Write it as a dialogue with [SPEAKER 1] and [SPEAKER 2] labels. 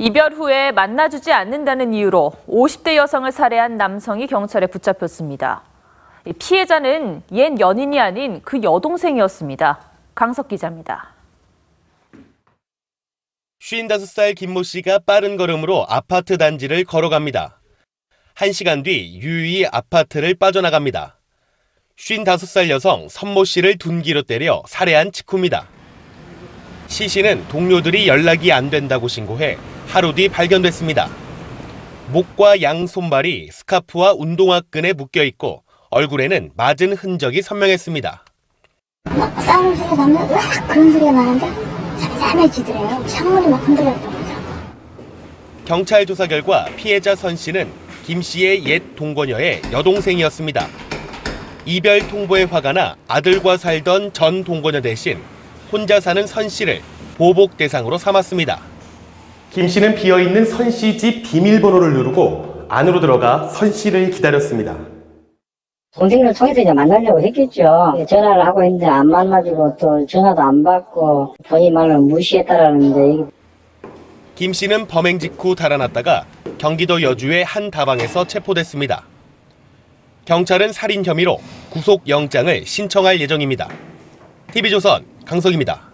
[SPEAKER 1] 이별 후에 만나주지 않는다는 이유로 50대 여성을 살해한 남성이 경찰에 붙잡혔습니다. 이 피해자는 옛 연인이 아닌 그 여동생이었습니다. 강석 기자입니다.
[SPEAKER 2] 55살 김모 씨가 빠른 걸음으로 아파트 단지를 걸어갑니다. 1시간 뒤 유유히 아파트를 빠져나갑니다. 55살 여성 선모 씨를 둔기로 때려 살해한 직후입니다. 시 씨는 동료들이 연락이 안 된다고 신고해 하루 뒤 발견됐습니다. 목과 양 손발이 스카프와 운동화 끈에 묶여 있고 얼굴에는 맞은 흔적이 선명했습니다.
[SPEAKER 3] 막 싸우는 소리 나면 으악 그런 소리가 나는데 잠잠해지더래요. 창문이 막 흔들렸던 거죠.
[SPEAKER 2] 경찰 조사 결과 피해자 선 씨는 김 씨의 옛 동거녀의 여동생이었습니다. 이별 통보에 화가 나 아들과 살던 전 동거녀 대신 혼자 사는 선 씨를 보복 대상으로 삼았습니다.
[SPEAKER 4] 김 씨는 비어있는 선씨 집 비밀번호를 누르고 안으로 들어가 선 씨를 기다렸습니다.
[SPEAKER 5] 동생을 통해서 이제 만나려고 했겠죠. 전화를 하고 있는데 안 만나주고 또 전화도 안 받고 본인 말을 무시했다라는데
[SPEAKER 2] 김 씨는 범행 직후 달아났다가 경기도 여주의 한 다방에서 체포됐습니다. 경찰은 살인 혐의로 구속 영장을 신청할 예정입니다. TV조선 강석입니다.